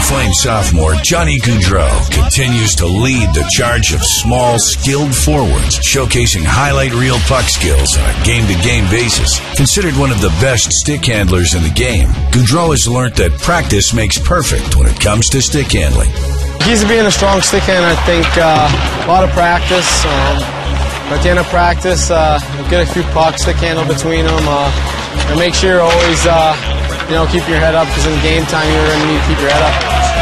Flame sophomore Johnny Gaudreau continues to lead the charge of small, skilled forwards, showcasing highlight reel puck skills on a game-to-game basis. Considered one of the best stick handlers in the game, Gaudreau has learned that practice makes perfect when it comes to stick handling. He's being a strong stick handler, I think uh, a lot of practice. Um, at the end of practice, uh, get a few pucks, stick handle between them, uh, and make sure you're always, uh, you know, keep your head up because in game time you're going to need to keep your head up.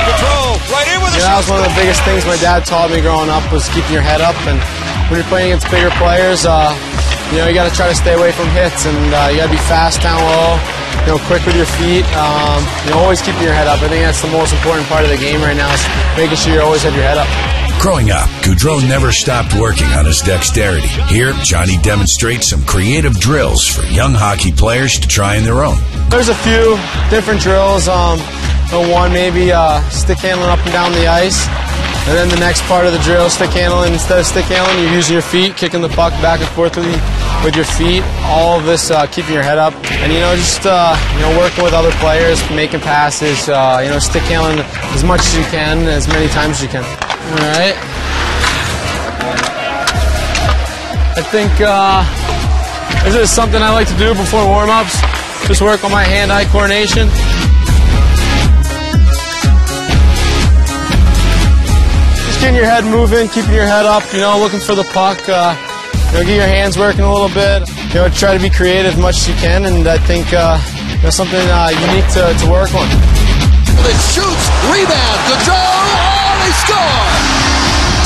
Control, right in with You know, that was one of the biggest things my dad taught me growing up was keeping your head up. And when you're playing against bigger players, uh, you know, you got to try to stay away from hits, and uh, you got to be fast down low. You know, quick with your feet. Um, you know, always keeping your head up. I think that's the most important part of the game right now is making sure you always have your head up. Growing up, Gaudreau never stopped working on his dexterity. Here, Johnny demonstrates some creative drills for young hockey players to try on their own. There's a few different drills. Um, one maybe uh, stick handling up and down the ice. And then the next part of the drill, stick handling. Instead of stick handling, you're using your feet, kicking the puck back and forth with, with your feet. All of this uh, keeping your head up. And, you know, just, uh, you know, working with other players, making passes, uh, you know, stick handling as much as you can, as many times as you can. All right. I think uh, this is something I like to do before warm-ups. Just work on my hand-eye coordination. Just getting your head moving, keeping your head up, you know, looking for the puck. Uh, you know, get your hands working a little bit. You know, try to be creative as much as you can, and I think uh, there's something uh, unique to, to work on. It shoots, rebound, Gaudreau, oh, they score!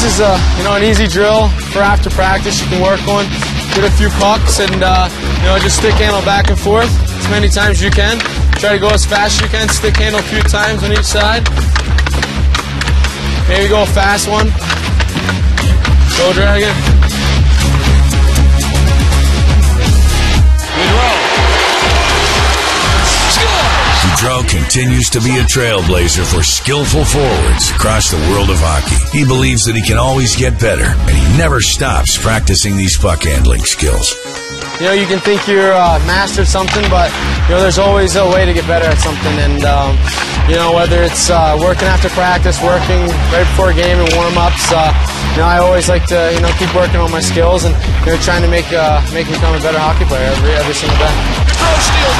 This is uh, you know an easy drill for after practice. You can work on, get a few pucks, and uh, you know just stick handle back and forth as many times as you can. Try to go as fast as you can. Stick handle a few times on each side. Maybe go a fast one. Go dragon. Gaudreau continues to be a trailblazer for skillful forwards across the world of hockey. He believes that he can always get better, and he never stops practicing these puck handling skills. You know, you can think you're uh, mastered something, but you know, there's always a way to get better at something. And um, you know, whether it's uh, working after practice, working right before a game and warm-ups, uh, you know, I always like to you know keep working on my skills and you know trying to make uh, make me become a better hockey player every every single day.